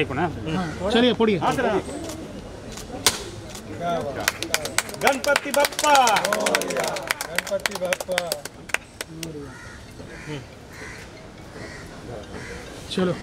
एक मिनट चलिए पढ़िए गणपति बप्पा गणपति बप्पा चलो